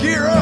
gear up.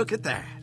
Look at that.